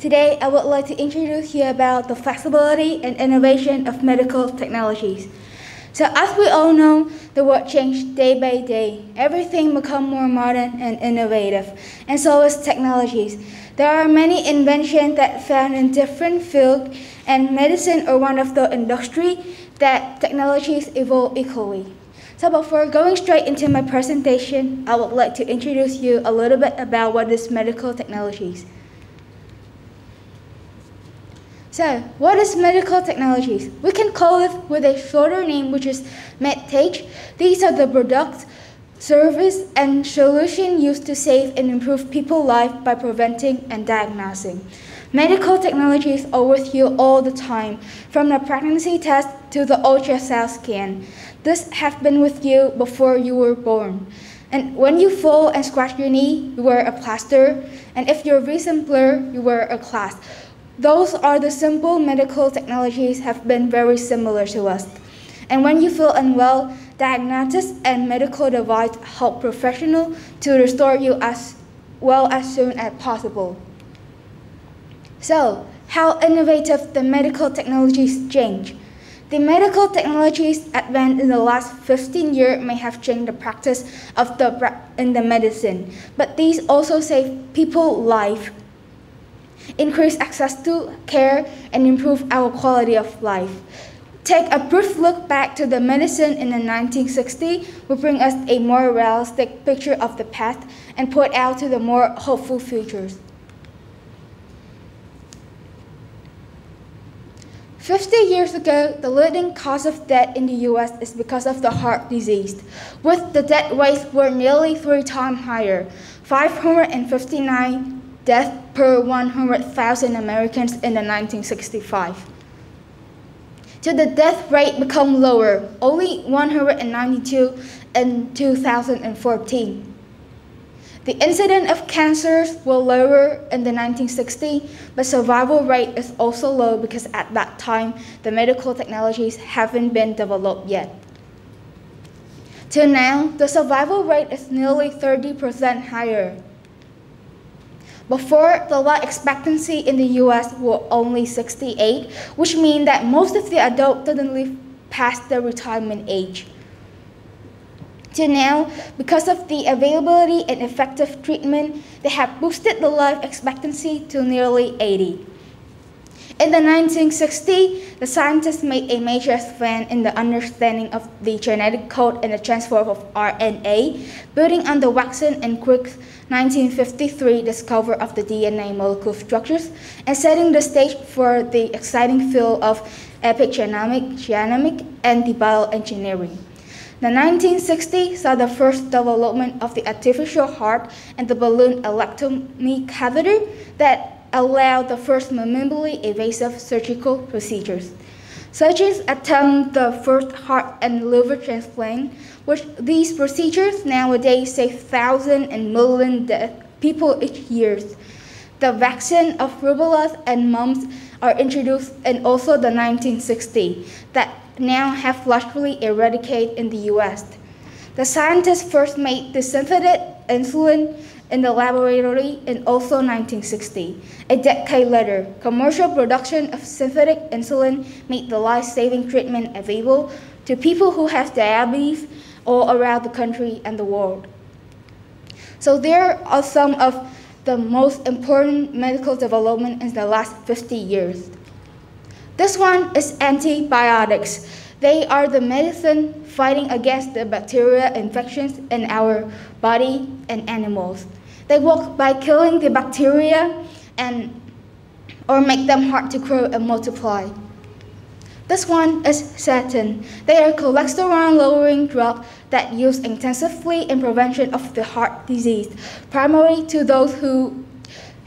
Today, I would like to introduce you about the flexibility and innovation of medical technologies. So as we all know, the world changed day by day. Everything become more modern and innovative, and so is technologies. There are many inventions that found in different fields, and medicine are one of the industry that technologies evolve equally. So before going straight into my presentation, I would like to introduce you a little bit about what is medical technologies. So, what is medical technologies? We can call it with a shorter name, which is MedTech. These are the products, service, and solution used to save and improve people's life by preventing and diagnosing. Medical technologies are with you all the time, from the pregnancy test to the ultrasound scan. This have been with you before you were born. And when you fall and scratch your knee, you wear a plaster. And if your vision blur, you wear a cast. Those are the simple medical technologies have been very similar to us. And when you feel unwell, diagnosis and medical device help professional to restore you as well as soon as possible. So, how innovative the medical technologies change. The medical technologies advanced in the last 15 years may have changed the practice of the in the medicine, but these also save people life increase access to care, and improve our quality of life. Take a brief look back to the medicine in the 1960s will bring us a more realistic picture of the past and point out to the more hopeful futures. 50 years ago, the leading cause of death in the US is because of the heart disease, with the death rates were nearly three times higher, 559 deaths per 100,000 Americans in the 1965. Till the death rate become lower, only 192 in 2014. The incidence of cancers were lower in the 1960s, but survival rate is also low because at that time, the medical technologies haven't been developed yet. Till now, the survival rate is nearly 30% higher. Before, the life expectancy in the US was only 68, which means that most of the adults didn't live past the retirement age. To now, because of the availability and effective treatment, they have boosted the life expectancy to nearly 80. In the 1960s, the scientists made a major advance in the understanding of the genetic code and the transfer of RNA, building on the Watson and Crick 1953 discovery of the DNA molecule structures, and setting the stage for the exciting field of epigenomics, genomics, and the bioengineering. The 1960s saw the first development of the artificial heart and the balloon embolectomy catheter that allowed the first minimally invasive surgical procedures. Surgeons attempt the first heart and liver transplant, which these procedures nowadays save thousands and millions of people each year. The vaccine of rubella and mumps are introduced in also the 1960s that now have largely eradicated in the US. The scientists first made the synthetic insulin in the laboratory in also 1960. A decade later, commercial production of synthetic insulin made the life-saving treatment available to people who have diabetes all around the country and the world. So there are some of the most important medical development in the last 50 years. This one is antibiotics. They are the medicine fighting against the bacteria infections in our body and animals. They work by killing the bacteria and or make them hard to grow and multiply. This one is statin. They are cholesterol-lowering drugs that used intensively in prevention of the heart disease, primarily to those who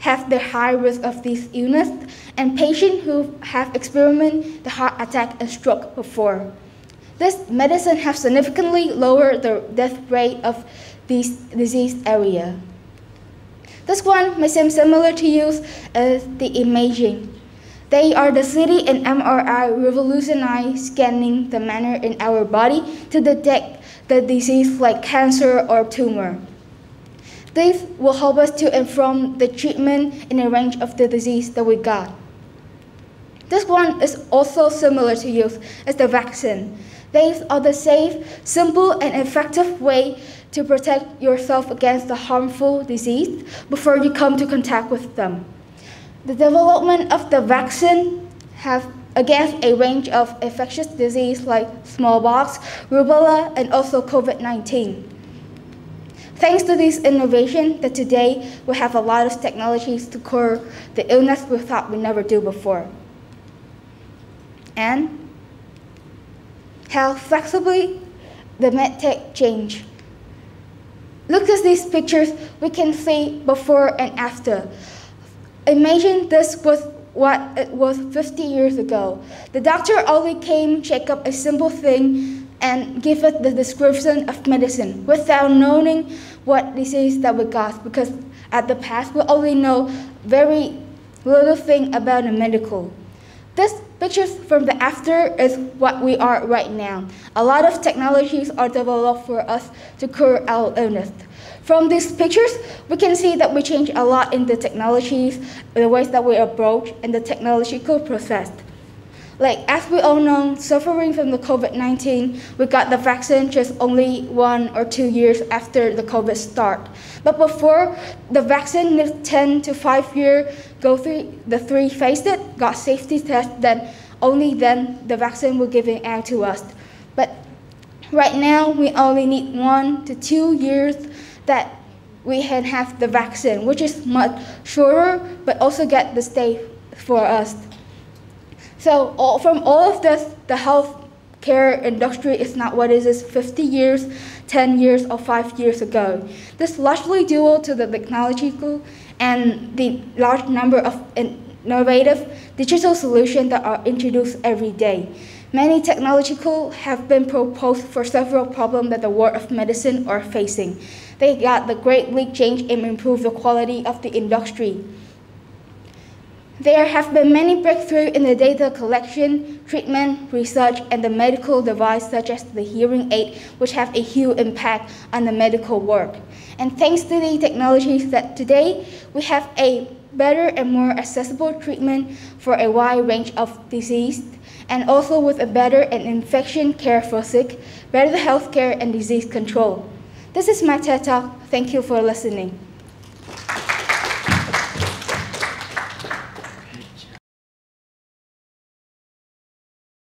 have the high risk of this illness and patients who have experienced the heart attack and stroke before. This medicine has significantly lowered the death rate of this disease area. This one may seem similar to use as the imaging. They are the CT and MRI revolutionize scanning the manner in our body to detect the disease like cancer or tumor. These will help us to inform the treatment and the range of the disease that we got. This one is also similar to use as the vaccine. These are the safe, simple, and effective way to protect yourself against the harmful disease before you come to contact with them. The development of the vaccine have against a range of infectious disease like smallpox, rubella, and also COVID-19. Thanks to this innovation that today we have a lot of technologies to cure the illness we thought we never do before and how flexibly the medtech change. Look at these pictures, we can see before and after. Imagine this was what it was 50 years ago. The doctor only came, check up a simple thing, and give it the description of medicine without knowing what disease that we got because at the past we only know very little thing about the medical. This pictures from the after is what we are right now. A lot of technologies are developed for us to cure our illness. From these pictures, we can see that we change a lot in the technologies, the ways that we approach, and the technological process. Like, as we all know, suffering from the COVID-19, we got the vaccine just only one or two years after the COVID start. But before the vaccine, 10 to 5 year, go through the three phases, it got safety test, then only then the vaccine will given out to us. But right now, we only need one to two years that we can have the vaccine, which is much shorter, but also get the stay for us. So all, from all of this, the healthcare industry is not what it is 50 years, 10 years, or 5 years ago. This largely due to the technological and the large number of innovative digital solutions that are introduced every day. Many technological have been proposed for several problems that the world of medicine are facing. They got the great greatly change and improve the quality of the industry. There have been many breakthroughs in the data collection, treatment, research, and the medical device such as the hearing aid, which have a huge impact on the medical work. And thanks to the technologies that today, we have a better and more accessible treatment for a wide range of disease, and also with a better and infection care for sick, better health care and disease control. This is my TED Talk. Thank you for listening.